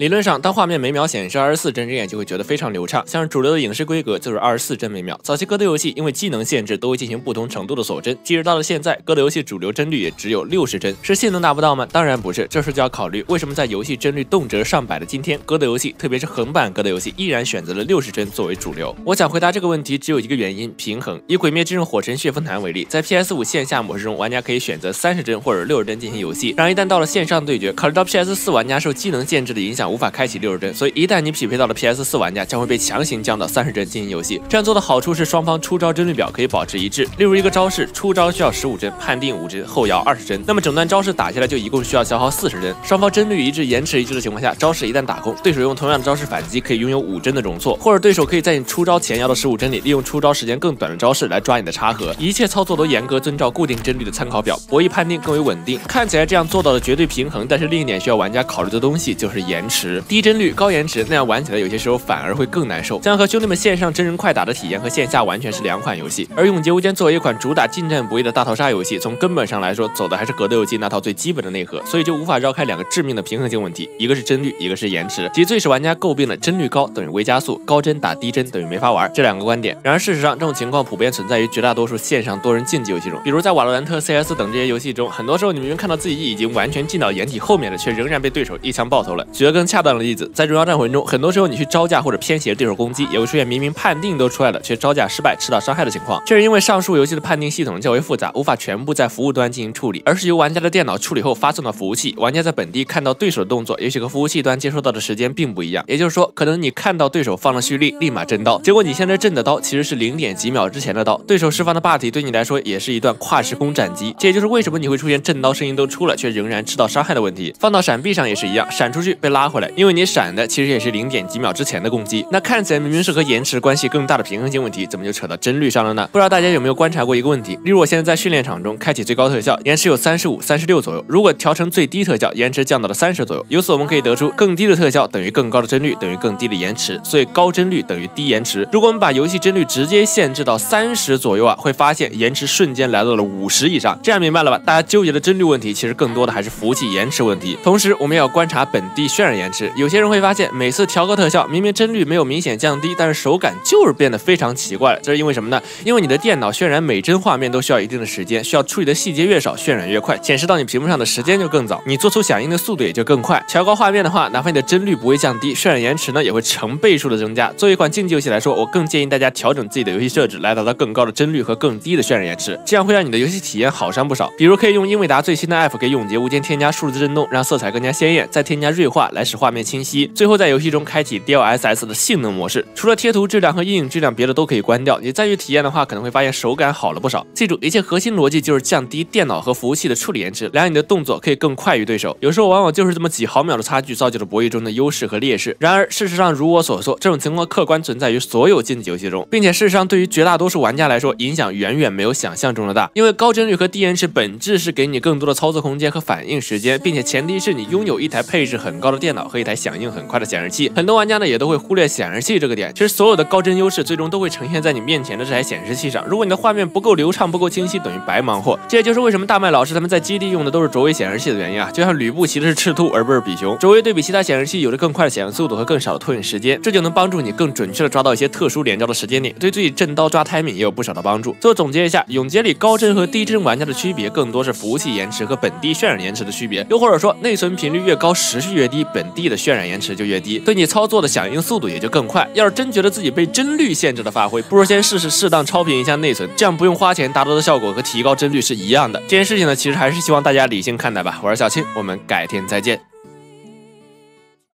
理论上，当画面每秒显示二十四帧，人眼就会觉得非常流畅。像是主流的影视规格就是二十四帧每秒。早期格斗游戏因为机能限制，都会进行不同程度的锁帧。即使到了现在，格斗游戏主流帧率也只有六十帧，是性能达不到吗？当然不是，这时就要考虑为什么在游戏帧率动辄上百的今天，格斗游戏，特别是横版格斗游戏，依然选择了六十帧作为主流。我想回答这个问题，只有一个原因：平衡。以《鬼灭之刃：火神血风坛》为例，在 PS 五线下模式中，玩家可以选择三十帧或者六十帧进行游戏。然而一旦到了线上对决，考虑到 PS 四玩家受机能限制的影响，无法开启六十帧。所以一旦你匹配到了 PS 四玩家，将会被强行降到三十帧进行游戏。这样做的好处是双方出招帧率表可以保持一致。例如一个招式出招需要十五帧，判定五帧，后摇二十帧，那么整段招式打下来就一共需要消耗四十帧。双方帧率一致、延迟一致的情况下，招式一旦打空，对手用同样的招式反击，可以拥有五帧的容错，或者对手可以在你出招前摇的十五帧里，利用出招时间更短的招式来抓你的插合。一切操作都严格遵照固定帧率的参考表，博弈判定更为稳定。看起来这样做到了绝对平衡，但是另一点需要玩家考虑的东西就是延迟，低帧率高延迟那样玩。起来有些时候反而会更难受，将和兄弟们线上真人快打的体验和线下完全是两款游戏。而《永劫无间》作为一款主打近战博弈的大逃杀游戏，从根本上来说走的还是格斗游戏那套最基本的内核，所以就无法绕开两个致命的平衡性问题，一个是帧率，一个是延迟，即最使玩家诟病的帧率高等于微加速，高帧打低帧等于没法玩这两个观点。然而事实上，这种情况普遍存在于绝大多数线上多人竞技游戏中，比如在瓦罗兰特、CS 等这些游戏中，很多时候你明明看到自己已经完全进到掩体后面了，却仍然被对手一枪爆头了。举个更恰当的例子，在荣耀战魂中，很多时候你去招架或者偏斜对手攻击，也会出现明明判定都出来了，却招架失败吃到伤害的情况。这是因为上述游戏的判定系统较为复杂，无法全部在服务端进行处理，而是由玩家的电脑处理后发送到服务器。玩家在本地看到对手的动作，也许和服务器端接收到的时间并不一样。也就是说，可能你看到对手放了蓄力，立马震刀，结果你现在震的刀其实是零点几秒之前的刀。对手释放的霸体对你来说也是一段跨时空斩击。这也就是为什么你会出现震刀声音都出了，却仍然吃到伤害的问题。放到闪避上也是一样，闪出去被拉回因为你闪的其实也是零点几秒之前的攻击。那看起来。明明是和延迟关系更大的平衡性问题，怎么就扯到帧率上了呢？不知道大家有没有观察过一个问题？例如我现在在训练场中开启最高特效，延迟有三十五、三十六左右。如果调成最低特效，延迟降到了三十左右。由此我们可以得出，更低的特效等于更高的帧率，等于更低的延迟。所以高帧率等于低延迟。如果我们把游戏帧率直接限制到三十左右啊，会发现延迟瞬间来到了五十以上。这样明白了吧？大家纠结的帧率问题，其实更多的还是服务器延迟问题。同时，我们也要观察本地渲染延迟。有些人会发现，每次调高特效，明明帧率没有明显降低，但是手感。就是变得非常奇怪了，这是因为什么呢？因为你的电脑渲染每帧画面都需要一定的时间，需要处理的细节越少，渲染越快，显示到你屏幕上的时间就更早，你做出响应的速度也就更快。调高画面的话，哪怕你的帧率不会降低，渲染延迟呢也会成倍数的增加。作为一款竞技游戏来说，我更建议大家调整自己的游戏设置，来达到更高的帧率和更低的渲染延迟，这样会让你的游戏体验好上不少。比如可以用英伟达最新的 App 给《永劫无间》添加数字震动，让色彩更加鲜艳，再添加锐化来使画面清晰。最后在游戏中开启 DLSS 的性能模式，除了贴图质量和阴影质量。别的都可以关掉，你再去体验的话，可能会发现手感好了不少。记住，一切核心逻辑就是降低电脑和服务器的处理延迟，来让你的动作可以更快于对手。有时候往往就是这么几毫秒的差距，造就了博弈中的优势和劣势。然而，事实上如我所说，这种情况客观存在于所有竞技游戏中，并且事实上对于绝大多数玩家来说，影响远远没有想象中的大。因为高帧率和低延迟本质是给你更多的操作空间和反应时间，并且前提是你拥有一台配置很高的电脑和一台响应很快的显示器。很多玩家呢也都会忽略显示器这个点。其实所有的高帧优势最终都会呈现在你。面前的这台显示器上，如果你的画面不够流畅、不够清晰，等于白忙活。这也就是为什么大麦老师他们在基地用的都是卓威显示器的原因啊！就像吕布骑的是赤兔而不是比熊，卓威对比其他显示器有着更快的显示速度和更少的拖影时间，这就能帮助你更准确的抓到一些特殊连招的时间点，对自己震刀抓 timing 也有不少的帮助。最后总结一下，永劫里高帧和低帧玩家的区别，更多是服务器延迟和本地渲染延迟的区别，又或者说内存频率越高，时序越低，本地的渲染延迟就越低，对你操作的响应速度也就更快。要是真觉得自己被帧率限制的发挥，不如先试试适当。超频一下内存，这样不用花钱达到的效果和提高帧率是一样的。这件事情呢，其实还是希望大家理性看待吧。我是小青，我们改天再见。